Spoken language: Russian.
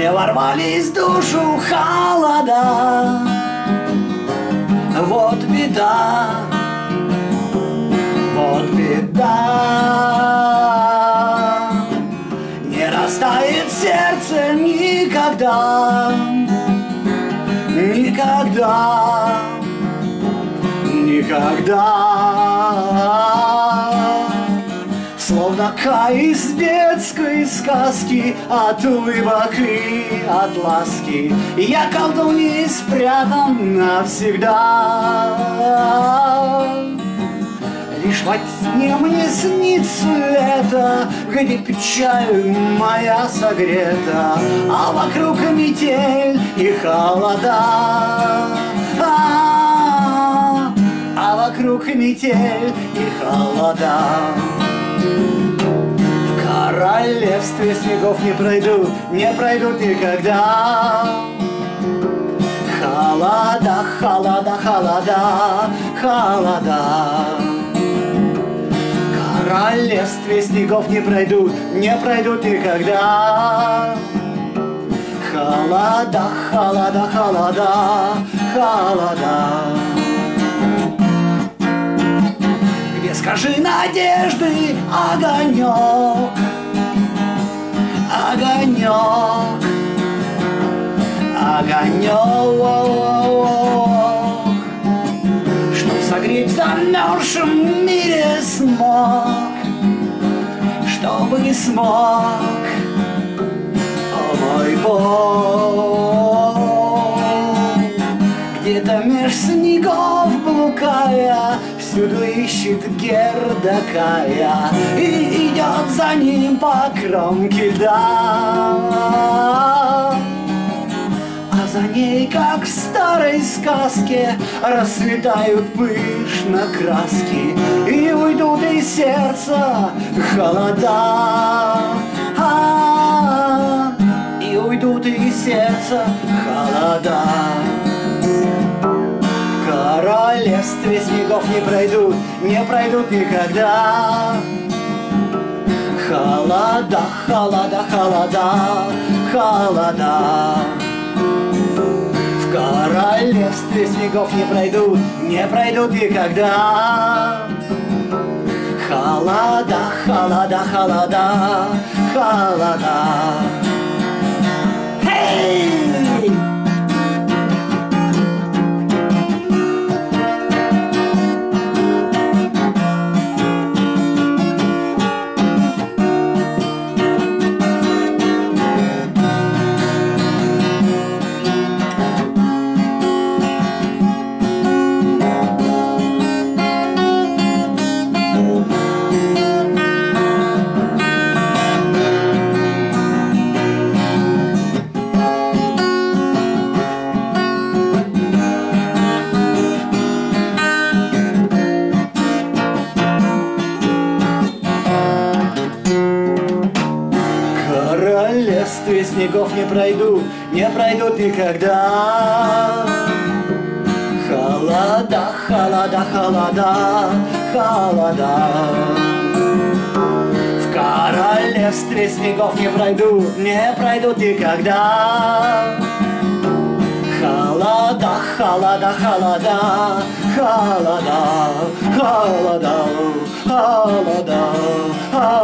Мне ворвались душу холода. Вот беда Вот беда. Не растает сердце никогда Никогда Никогда Кай из детской сказки От улыбок и от ласки Я колдуньей спрятан навсегда Лишь во сне мне снится лето, Где печаль моя согрета, А вокруг метель и холода. А, а вокруг метель и холода. Королевстве снегов не пройдут, не пройдут никогда. Холода, холода, холода, холода. В королевстве снегов не пройдут, не пройдут никогда. Холода, холода, холода, холода. Где, скажи, надежды огонек, огонек, Чтоб согреть в замерзшем мире смог, Чтобы не смог, о мой Бог. Где-то меж снегов блукая, Всюду ищет Гердакая И идет за ним по кромке льда. А как в старой сказке, Расцветают пышно краски И уйдут из сердца холода. А, И уйдут из сердца холода. В королевстве снегов не пройдут, не пройдут никогда. Холода, холода, холода, холода. В королевстве снегов не пройдут, не пройдут никогда. Холода, холода, холода, холода. Снегов не пройдут, не пройдут никогда. Холода, холода, холода, холода. В королевстве снегов не пройдут, не пройдут никогда. Холода, холода, холода, холода, холода, холода, холода.